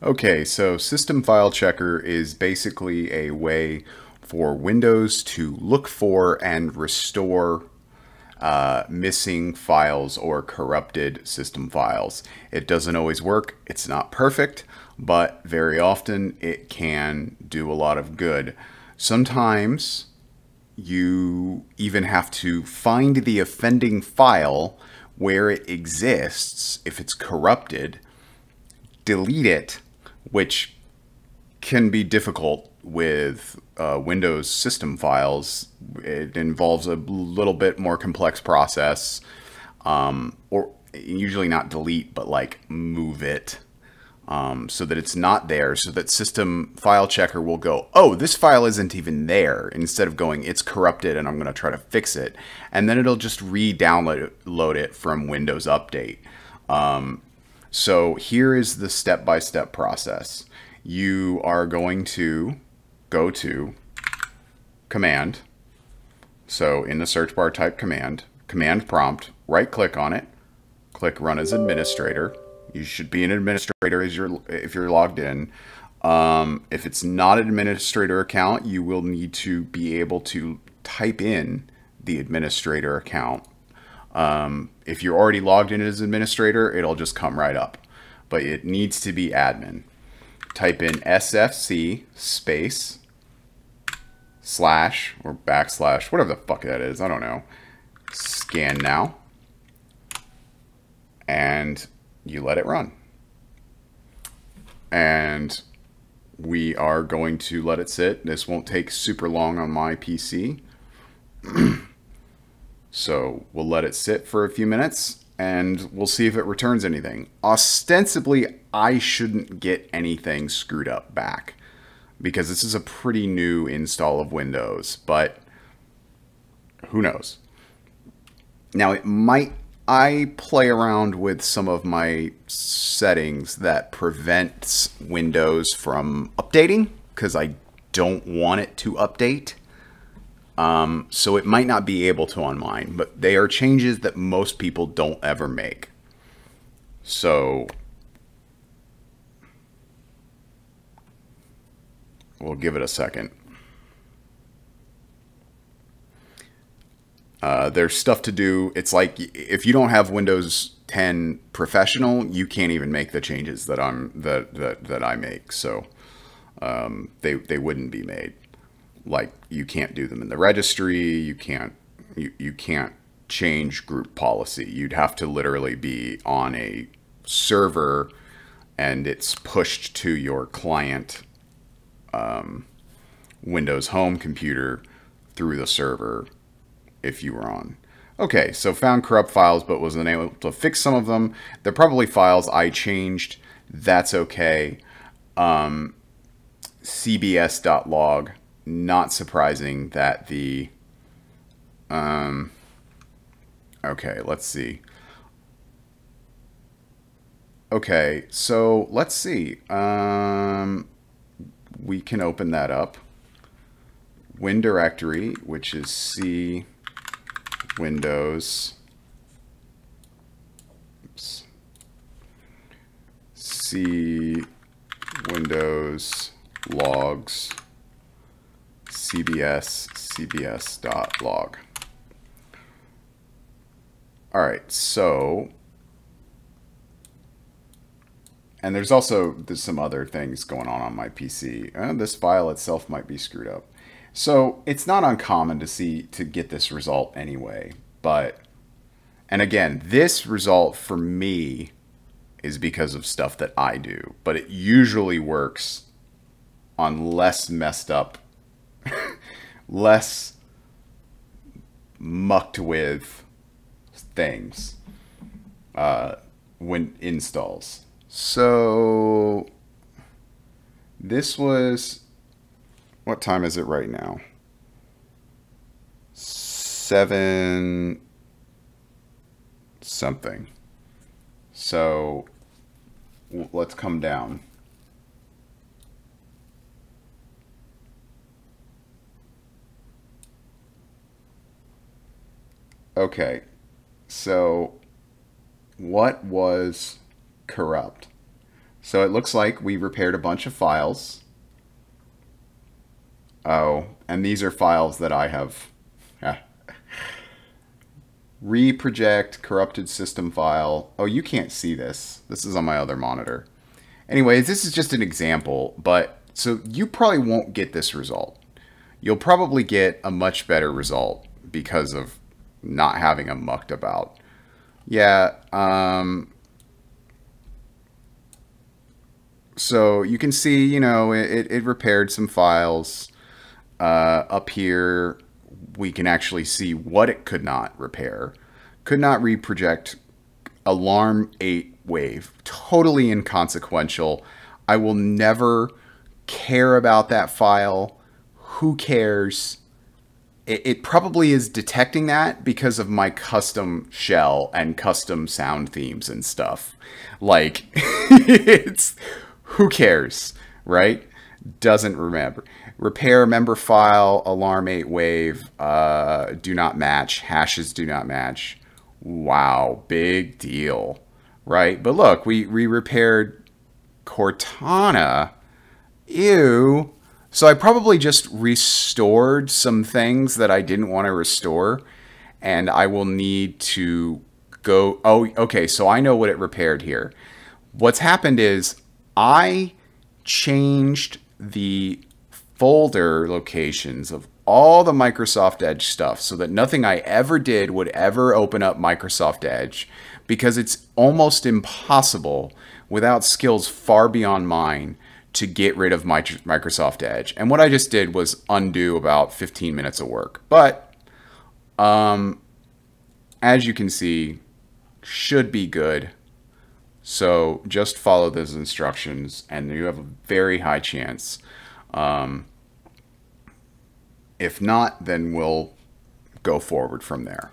Okay, so System File Checker is basically a way for Windows to look for and restore uh, missing files or corrupted system files. It doesn't always work, it's not perfect, but very often it can do a lot of good. Sometimes you even have to find the offending file where it exists if it's corrupted, delete it, which can be difficult with uh, Windows system files. It involves a little bit more complex process, um, or usually not delete, but like move it um, so that it's not there, so that system file checker will go, oh, this file isn't even there, instead of going, it's corrupted and I'm going to try to fix it. And then it'll just re-download load it from Windows Update. Um, so here is the step-by-step -step process. You are going to go to command. So in the search bar, type command, command prompt, right click on it, click run as administrator you should be an administrator as you're if you're logged in. Um, if it's not an administrator account, you will need to be able to type in the administrator account. Um, if you're already logged in as administrator, it'll just come right up. But it needs to be admin. Type in SFC space slash or backslash, whatever the fuck that is, I don't know. Scan now. And you let it run. And we are going to let it sit. This won't take super long on my PC. So we'll let it sit for a few minutes and we'll see if it returns anything. Ostensibly, I shouldn't get anything screwed up back because this is a pretty new install of Windows, but who knows? Now, it might I play around with some of my settings that prevents Windows from updating because I don't want it to update. Um, so it might not be able to on mine, but they are changes that most people don't ever make. So we'll give it a second. Uh, there's stuff to do. It's like if you don't have Windows 10 Professional, you can't even make the changes that I'm that that, that I make. So um, they they wouldn't be made. Like you can't do them in the registry. You can't you, you can't change group policy. You'd have to literally be on a server and it's pushed to your client um, Windows Home computer through the server if you were on. Okay, so found corrupt files, but wasn't able to fix some of them. They're probably files I changed. That's okay. Um, cbs.log, not surprising that the... Um, okay, let's see. Okay, so let's see. Um, we can open that up. Win directory, which is C Windows. Oops. C Windows logs cbs cbs.log. All right, so and there's also there's some other things going on on my PC. Uh, this file itself might be screwed up. So it's not uncommon to see to get this result anyway. But and again, this result for me is because of stuff that I do, but it usually works on less messed up, less mucked with things uh, when installs. So this was what time is it right now? Seven something. So let's come down. Okay, so what was corrupt? So it looks like we repaired a bunch of files. Oh, and these are files that I have. Reproject corrupted system file. Oh, you can't see this. This is on my other monitor. Anyways, this is just an example, but so you probably won't get this result. You'll probably get a much better result because of not having a mucked about. Yeah, um, so you can see, you know, it, it repaired some files. Uh, up here, we can actually see what it could not repair. Could not reproject alarm 8 wave. Totally inconsequential. I will never care about that file. Who cares? It, probably is detecting that because of my custom shell and custom sound themes and stuff. Like, it's who cares, right? Doesn't remember. Repair member file, alarm 8 wave, uh, do not match, hashes do not match. Wow, big deal, right? But look, we, we repaired Cortana. Ew. So I probably just restored some things that I didn't want to restore. And I will need to go. Oh, okay. So I know what it repaired here. What's happened is I changed the folder locations of all the Microsoft Edge stuff so that nothing I ever did would ever open up Microsoft Edge because it's almost impossible without skills far beyond mine to get rid of my Microsoft Edge. And what I just did was undo about 15 minutes of work. But um, as you can see, should be good. So just follow those instructions and you have a very high chance. Um, if not, then we'll go forward from there.